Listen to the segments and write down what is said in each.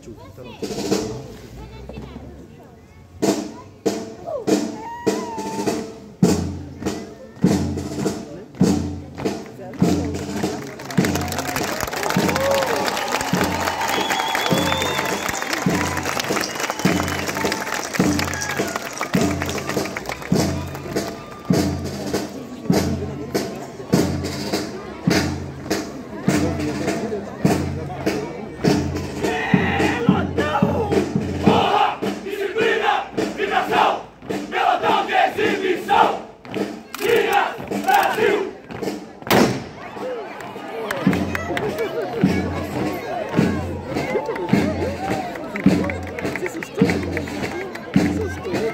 따라오지 거.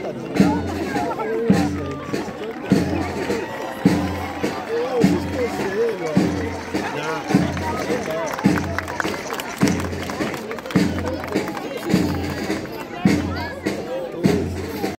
Não.